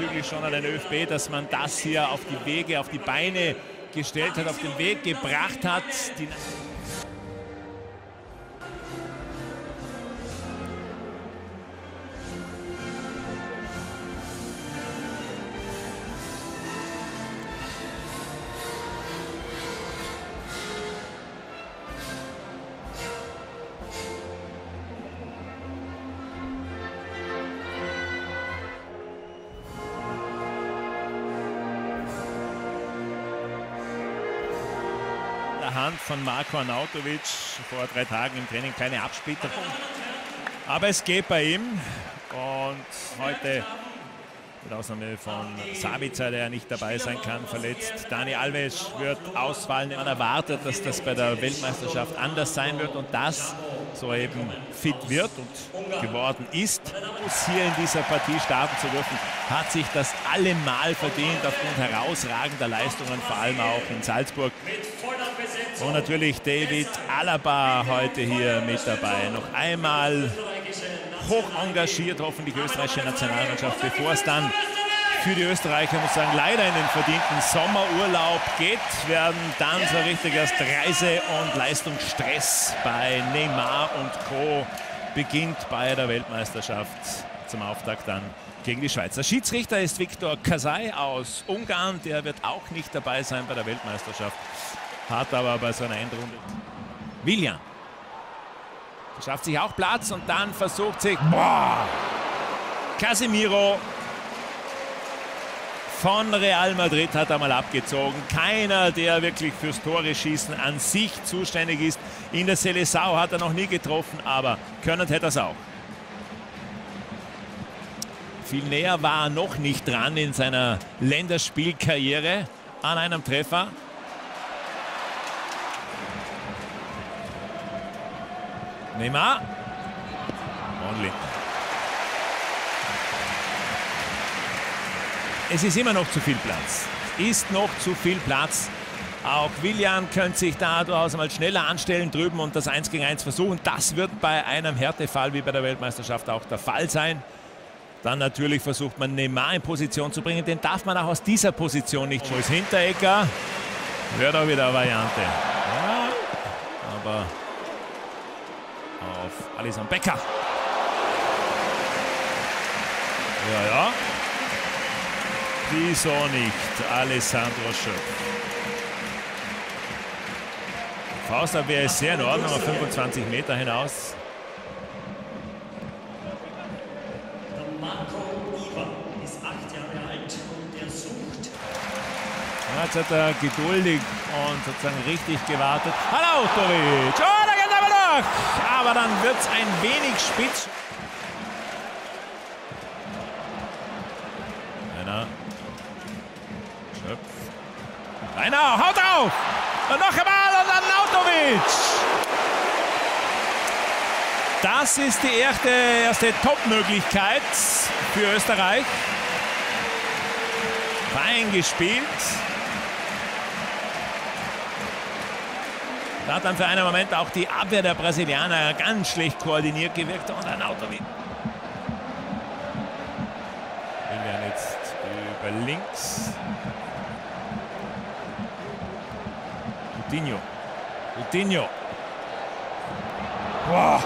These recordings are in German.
diesbezüglich schon an den ÖFB, dass man das hier auf die Wege, auf die Beine gestellt hat, auf den Weg gebracht hat. Die von Marko Arnautovic. Vor drei Tagen im Training keine Absplitterung. Aber es geht bei ihm. Und heute, mit Ausnahme von Savica, der nicht dabei sein kann, verletzt. Dani Alves wird ausfallen. Man erwartet, dass das bei der Weltmeisterschaft anders sein wird und das so eben fit wird und geworden ist, hier in dieser Partie starten zu dürfen, hat sich das allemal verdient aufgrund herausragender Leistungen, vor allem auch in Salzburg. Und natürlich David Alaba heute hier mit dabei. Noch einmal hoch engagiert, hoffentlich österreichische Nationalmannschaft, bevor es dann für die Österreicher, muss sagen, leider in den verdienten Sommerurlaub geht, werden dann so richtig erst Reise- und Leistungsstress bei Neymar und Co. beginnt bei der Weltmeisterschaft zum Auftakt dann gegen die Schweizer. Schiedsrichter ist Viktor Kasai aus Ungarn, der wird auch nicht dabei sein bei der Weltmeisterschaft hat aber bei seiner Endrunde. William schafft sich auch Platz und dann versucht sich boah, Casemiro von Real Madrid hat einmal abgezogen. Keiner, der wirklich fürs Tore schießen an sich zuständig ist. In der Seleção hat er noch nie getroffen, aber können hätte er es auch. Viel näher war er noch nicht dran in seiner Länderspielkarriere an einem Treffer. Neymar. Und Linden. Es ist immer noch zu viel Platz. Ist noch zu viel Platz. Auch Willian könnte sich da durchaus mal schneller anstellen drüben und das 1 gegen 1 versuchen. Das wird bei einem Härtefall wie bei der Weltmeisterschaft auch der Fall sein. Dann natürlich versucht man Neymar in Position zu bringen. Den darf man auch aus dieser Position nicht. Schulz Hinteregger. Wird auch wieder eine Variante. Ja, aber auf Alison Becker. Ja, ja. Wieso nicht Alessandro Schöpf? Faustabwehr ist sehr in Ordnung, auf 25 Meter hinaus. Jetzt hat er geduldig und sozusagen richtig gewartet. Halautovic! Oh, da geht aber noch! Aber dann wird es ein wenig spitz. Einer. Einer, haut auf! Und noch einmal und dann! Das ist die erste, erste Top-Möglichkeit für Österreich. Fein gespielt. Da hat dann für einen Moment auch die Abwehr der Brasilianer ganz schlecht koordiniert gewirkt. Und ein. Wir jetzt über links. Coutinho. Coutinho. Boah.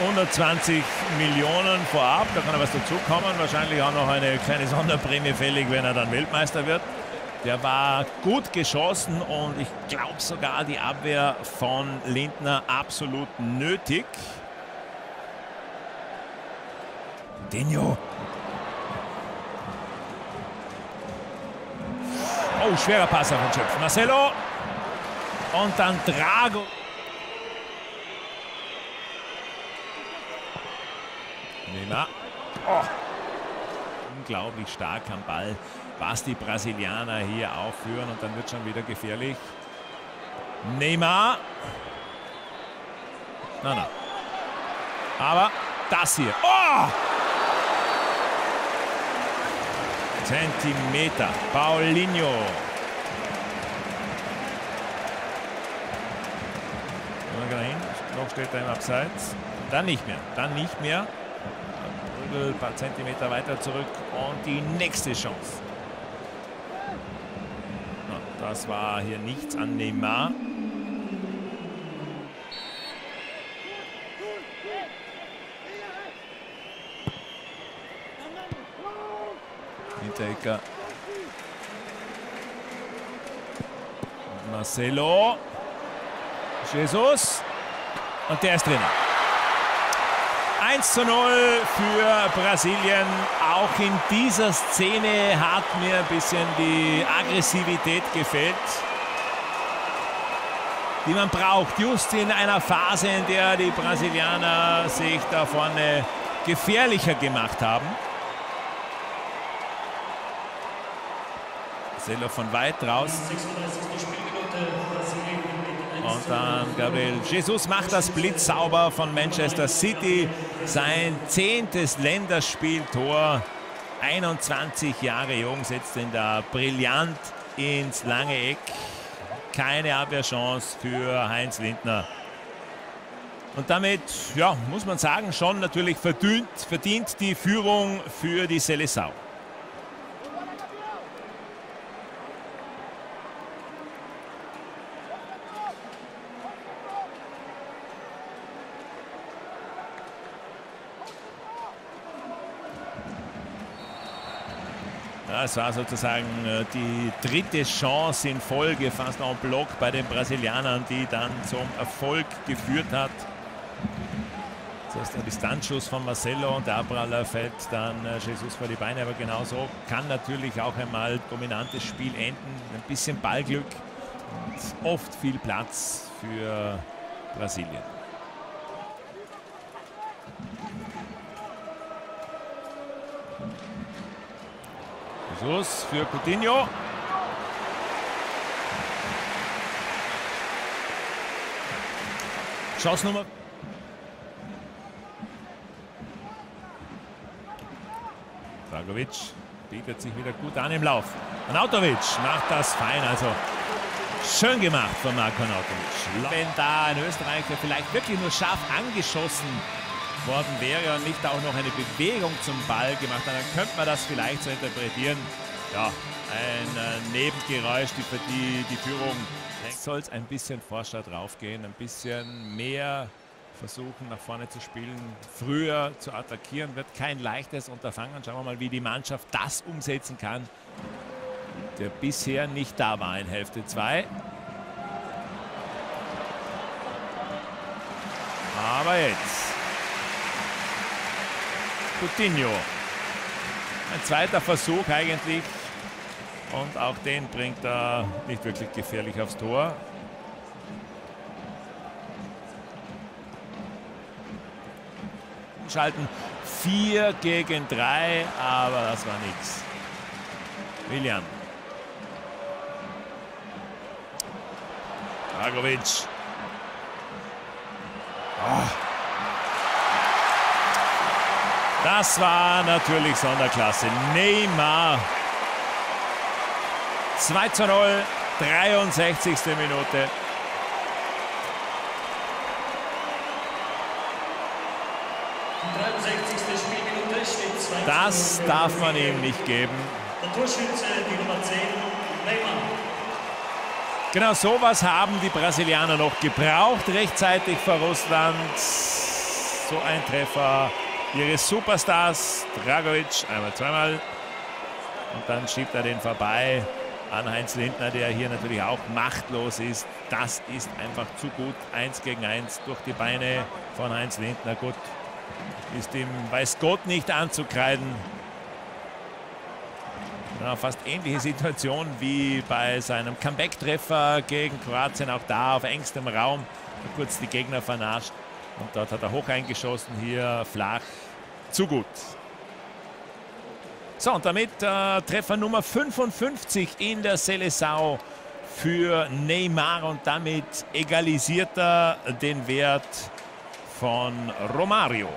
120 Millionen vorab, da kann er was dazukommen. Wahrscheinlich auch noch eine kleine Sonderprämie fällig, wenn er dann Weltmeister wird. Der war gut geschossen und ich glaube sogar die Abwehr von Lindner absolut nötig. Denio. Oh, schwerer Passer von Schöpf. Marcelo. Und dann Drago. Neymar. Oh. Unglaublich stark am Ball was die Brasilianer hier aufführen. Und dann wird schon wieder gefährlich. Neymar. Na, na. Aber das hier. Oh! Zentimeter. Paulinho. Noch steht er im Abseits. Dann nicht mehr. Dann nicht mehr. Ein paar Zentimeter weiter zurück und die nächste Chance. Das war hier nichts an Neymar. Hinterecker. Marcelo. Jesus. Und der ist drin. 1 zu 0 für Brasilien. Auch in dieser Szene hat mir ein bisschen die Aggressivität gefehlt, die man braucht. Just in einer Phase, in der die Brasilianer sich da vorne gefährlicher gemacht haben. Marcelo von weit draußen. Und dann Gabriel Jesus macht das blitzsauber von Manchester City. Sein zehntes Länderspieltor. 21 Jahre jung, setzt ihn da brillant ins lange Eck. Keine Abwehrchance für Heinz Lindner. Und damit, ja, muss man sagen, schon natürlich verdient, verdient die Führung für die Seleção. Das war sozusagen äh, die dritte Chance in Folge, fast en bloc bei den Brasilianern, die dann zum Erfolg geführt hat. Zuerst der Distanzschuss von Marcelo und der Abraller fällt dann äh, Jesus vor die Beine. Aber genauso kann natürlich auch einmal dominantes Spiel enden. Ein bisschen Ballglück und oft viel Platz für Brasilien. Jesus für Coutinho. Chance Dragovic bietet sich wieder gut an im Lauf. Anautovic macht das fein, also schön gemacht von Marko Anautovic. Wenn da ein Österreicher vielleicht wirklich nur scharf angeschossen worden wäre und nicht auch noch eine Bewegung zum Ball gemacht hat, dann könnte man das vielleicht so interpretieren. Ja, ein äh, Nebengeräusch, die die, die Führung soll es ein bisschen forscher draufgehen, ein bisschen mehr versuchen nach vorne zu spielen, früher zu attackieren, wird kein leichtes Unterfangen. Schauen wir mal, wie die Mannschaft das umsetzen kann, der bisher nicht da war in Hälfte 2. Aber jetzt Coutinho. Ein zweiter Versuch eigentlich. Und auch den bringt er nicht wirklich gefährlich aufs Tor. Schalten 4 gegen 3, aber das war nichts. William. Dragovic. Oh. Das war natürlich Sonderklasse. Neymar. 2 zu 0, 63. Minute. Das darf man ihm nicht geben. Der Torschütze, die Nummer 10, Neymar. Genau sowas haben die Brasilianer noch gebraucht, rechtzeitig vor Russland. So ein Treffer ihre Superstars. Dragovic einmal, zweimal. Und dann schiebt er den vorbei an Heinz Lindner, der hier natürlich auch machtlos ist. Das ist einfach zu gut. Eins gegen eins durch die Beine von Heinz Lindner. Gut, ist ihm, weiß Gott, nicht anzukreiden. Ja, fast ähnliche Situation wie bei seinem Comeback-Treffer gegen Kroatien. Auch da auf engstem Raum kurz die Gegner vernascht. Und dort hat er hoch eingeschossen, hier flach, zu gut. So, und damit äh, Treffer Nummer 55 in der Seleção für Neymar und damit egalisiert er den Wert von Romario.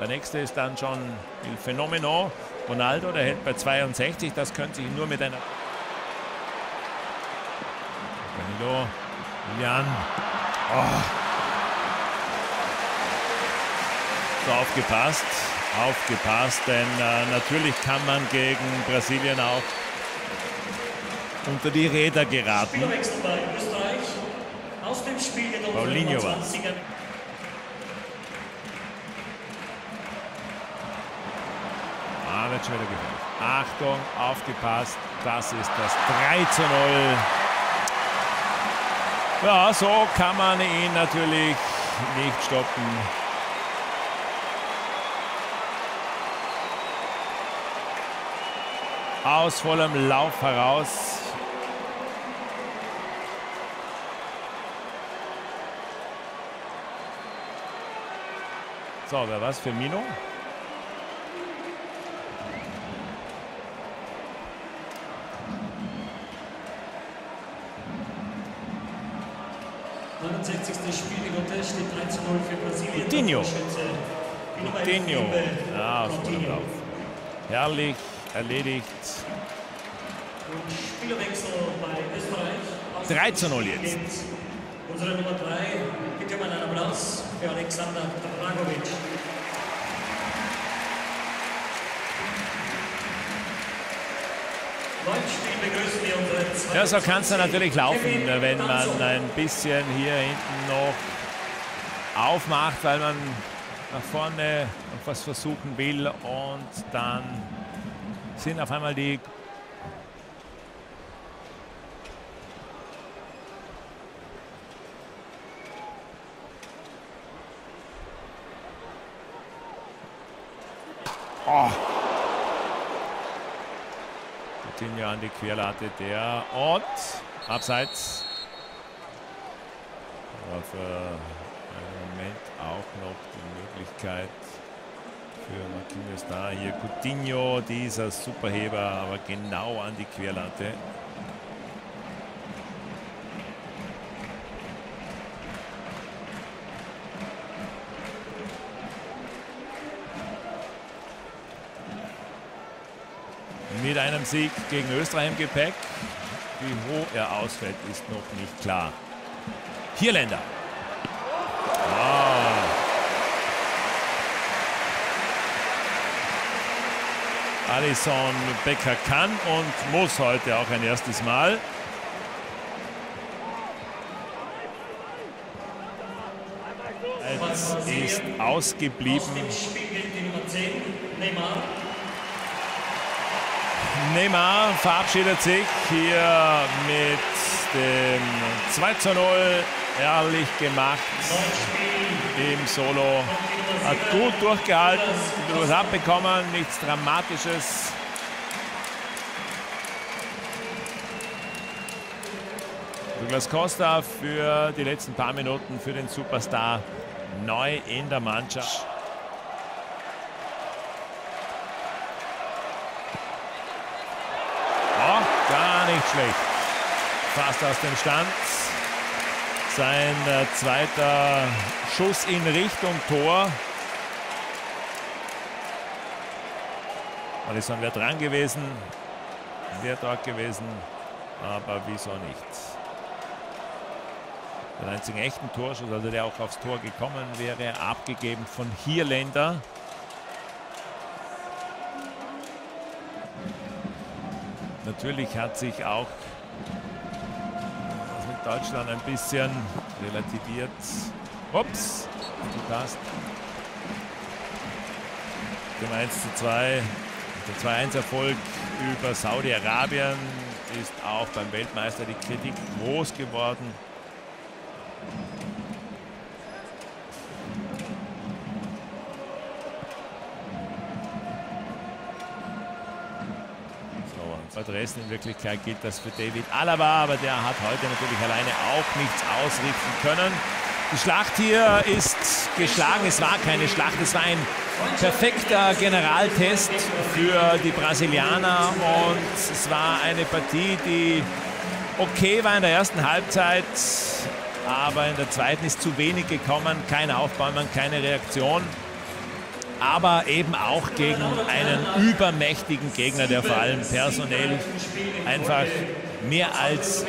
Der nächste ist dann schon Il Fenomeno. Ronaldo, der hält bei 62. Das könnte sich nur mit einer... Danilo, Julian. Oh. So aufgepasst. aufgepasst, denn äh, natürlich kann man gegen Brasilien auch unter die Räder geraten. Paulinho war Ah, wird schon wieder gefällt. Achtung, aufgepasst. Das ist das 3 zu 0. Ja, so kann man ihn natürlich nicht stoppen. Aus vollem Lauf heraus. So, wer was für Mino? 69. Spielminute steht 3 zu 0 für Brasilien. Coutinho. Coutinho. Ja, Lauf. Herrlich erledigt. Und Spielerwechsel bei Österreich. 3 zu 0 jetzt. Unsere Nummer 3, bitte mal einen Applaus für Alexander Dragovic. Ja, so kann es natürlich laufen, wenn man ein bisschen hier hinten noch aufmacht, weil man nach vorne noch was versuchen will und dann sind auf einmal die Oh. Coutinho an die Querlatte, der und abseits. Aber für einen Moment auch noch die Möglichkeit für Marquinhos da. Hier Coutinho, dieser Superheber, aber genau an die Querlatte. mit einem Sieg gegen Österreich im Gepäck. Wie hoch er ausfällt, ist noch nicht klar. Hierländer. Alison Becker kann und muss heute auch ein erstes Mal. Jetzt ist ausgeblieben. Aus dem Spiel die Nummer 10, Neymar. Verabschiedet sich hier mit dem 2 zu 0. Ehrlich gemacht im Solo. Hat gut durchgehalten, was abbekommen, nichts Dramatisches. Douglas Costa für die letzten paar Minuten für den Superstar neu in der Mannschaft. nicht schlecht. Fast aus dem Stand. Sein äh, zweiter Schuss in Richtung Tor. Alisson wäre dran gewesen, wäre dort gewesen, aber wieso nicht? Den einzigen echten Torschuss, also der auch aufs Tor gekommen wäre, abgegeben von Hierländer. Natürlich hat sich auch Deutschland ein bisschen relativiert. Ups, gepasst. Dem 1 zu 2, der 2-1-Erfolg über Saudi-Arabien ist auch beim Weltmeister die Kritik groß geworden. Adressen. In Wirklichkeit geht das für David Alaba, aber der hat heute natürlich alleine auch nichts ausrichten können. Die Schlacht hier ist geschlagen. Es war keine Schlacht, es war ein perfekter Generaltest für die Brasilianer und es war eine Partie, die okay war in der ersten Halbzeit, aber in der zweiten ist zu wenig gekommen. Kein Aufbäumen, keine Reaktion aber eben auch gegen einen übermächtigen Gegner, der vor allem personell einfach mehr als